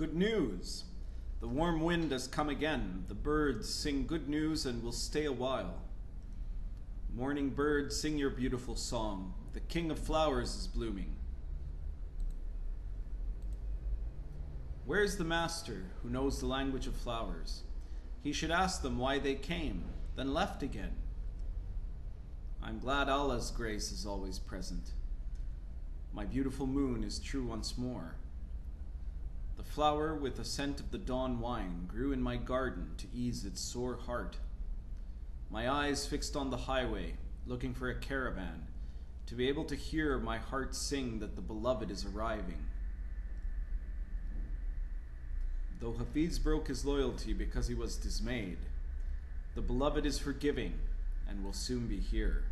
Good news! The warm wind has come again. The birds sing good news and will stay a while. Morning birds, sing your beautiful song. The king of flowers is blooming. Where's the master who knows the language of flowers? He should ask them why they came, then left again. I'm glad Allah's grace is always present. My beautiful moon is true once more. Flower with the scent of the dawn wine grew in my garden to ease its sore heart. My eyes fixed on the highway, looking for a caravan, to be able to hear my heart sing that the beloved is arriving. Though Hafiz broke his loyalty because he was dismayed, the beloved is forgiving and will soon be here.